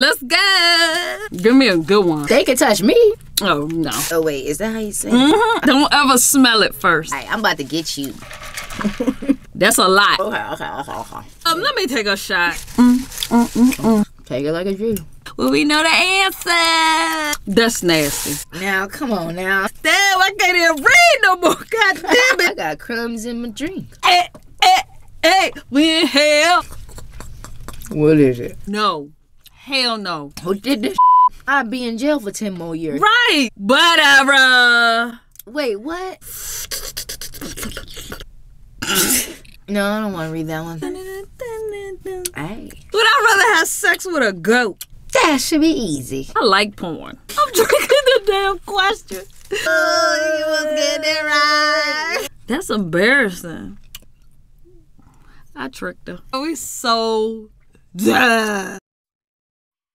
Let's go. Give me a good one. They can touch me. Oh no. Oh wait, is that how you say? it? Mhm. Don't ever smell it first. All right, I'm about to get you. That's a lot. Okay, okay, okay, okay. Um, let me take a shot. Take it like a Jew. Well, we know the answer. That's nasty. Now, come on now. Damn, I can't even read no more. God damn it. I got crumbs in my drink. Hey, hey, hey, we in hell. What is it? No. Hell no. Who did this? I'd be in jail for 10 more years. Right. Whatever. Wait, what? no, I don't want to read that one. Hey, Would I rather have sex with a goat? that should be easy. I like porn. I'm drinking the damn question. Oh, you was getting it right. That's embarrassing. I tricked her. Oh, We so duh.